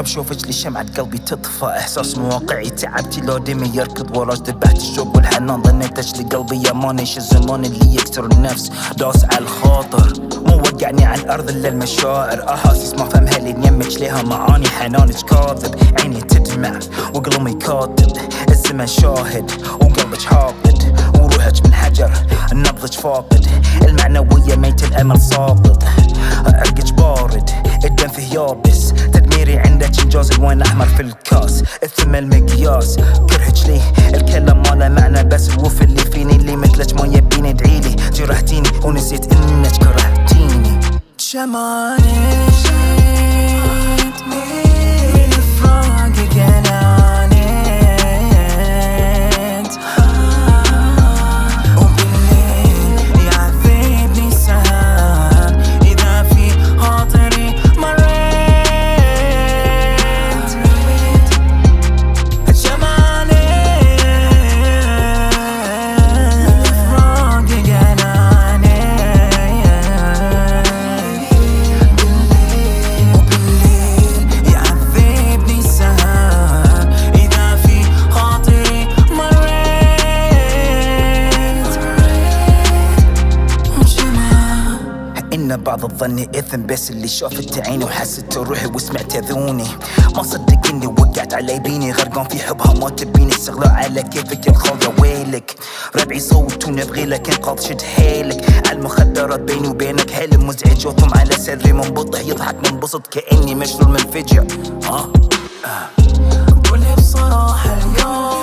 يحب شوفك لشمعة قلبي تطفى. إحساس مواقعي تعبتي لو دمي يركض وراش ذبحت الشوق والحنان ظنيتش لقلبي يا مانيش الزمان اللي يكسر النفس؟ داس على الخاطر. مو وقعني على الأرض إلا المشاعر. أحاسيس ما فهمها لين يمك ليها معاني. حنانك كاذب. عيني تدمع وقلبي كاتب الزمن شاهد وقلبك حاقد. وروحك من حجر. نبضك فاقد. المعنوية ميت الأمل ساقط عرقك بارد. الدم فيه يابس. تدميري عندك انجاز الوين أحمر في الكاس؟ الثم المقياس. كرهك لي. الكلام ما له معنى بس الوف اللي فيني. اللي مثلك ما يبيني ادعيلي جرحتيني ونسيت إنك كرهتيني. شمعاني إن بعض الظن إثم بس اللي شافت عيني وحست روحي وسمعت ذوني ما صدق إني وقعت على يبيني غرقان في حبها ما تبيني. استغلاء على كيفك يا الخال ويلك؟ ربعي صوت ونبغي لك انقاذ شد حيلك. على المخدرات بيني وبينك حلم مزعج؟ وطم على صدري منبطح يضحك منبسط كأني مشلول منفجر ها قولي بصراحة اليوم